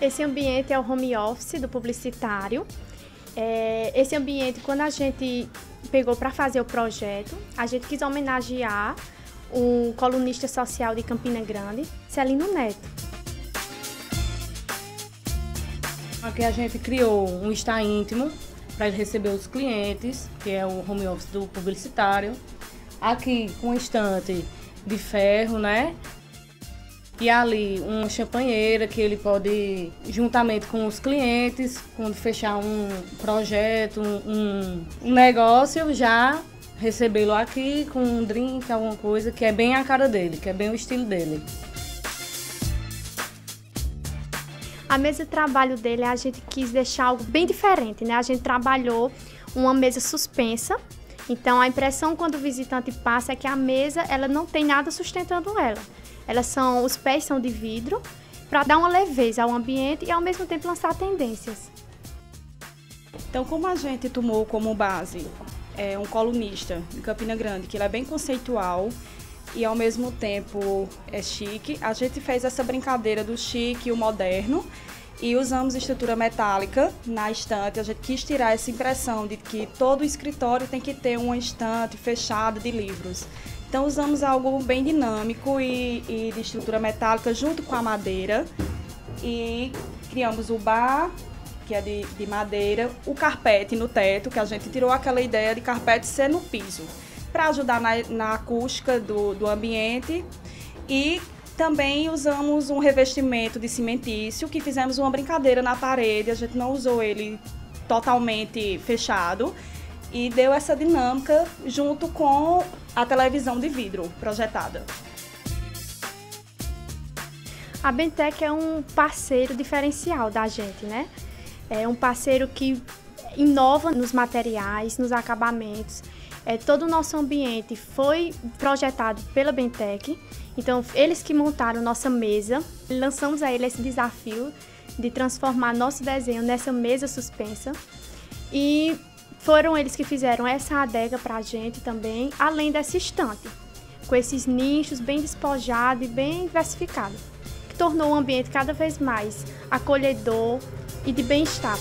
Esse ambiente é o home office do publicitário. É, esse ambiente, quando a gente pegou para fazer o projeto, a gente quis homenagear um colunista social de Campina Grande, Celino Neto. Aqui a gente criou um está íntimo para ele receber os clientes, que é o home office do publicitário. Aqui com um estante de ferro, né? E ali uma champanheira que ele pode, juntamente com os clientes, quando fechar um projeto, um, um negócio, já recebê-lo aqui com um drink, alguma coisa que é bem a cara dele, que é bem o estilo dele. A mesa de trabalho dele, a gente quis deixar algo bem diferente, né? A gente trabalhou uma mesa suspensa. Então, a impressão quando o visitante passa é que a mesa, ela não tem nada sustentando ela. Elas são, os pés são de vidro para dar uma leveza ao ambiente e ao mesmo tempo lançar tendências. Então, como a gente tomou como base é, um colunista em Campina Grande, que ele é bem conceitual, e ao mesmo tempo é chique. A gente fez essa brincadeira do chique e o moderno e usamos estrutura metálica na estante. A gente quis tirar essa impressão de que todo escritório tem que ter uma estante fechada de livros. Então usamos algo bem dinâmico e, e de estrutura metálica junto com a madeira. E criamos o bar que é de, de madeira, o carpete no teto, que a gente tirou aquela ideia de carpete ser no piso para ajudar na, na acústica do, do ambiente. E também usamos um revestimento de cimentício que fizemos uma brincadeira na parede, a gente não usou ele totalmente fechado. E deu essa dinâmica junto com a televisão de vidro projetada. A Bentec é um parceiro diferencial da gente, né? É um parceiro que inova nos materiais, nos acabamentos é, todo o nosso ambiente foi projetado pela Bentec. Então, eles que montaram nossa mesa, lançamos a ele esse desafio de transformar nosso desenho nessa mesa suspensa. E foram eles que fizeram essa adega para a gente também, além dessa estante, com esses nichos bem despojados e bem diversificados, que tornou o ambiente cada vez mais acolhedor e de bem-estar.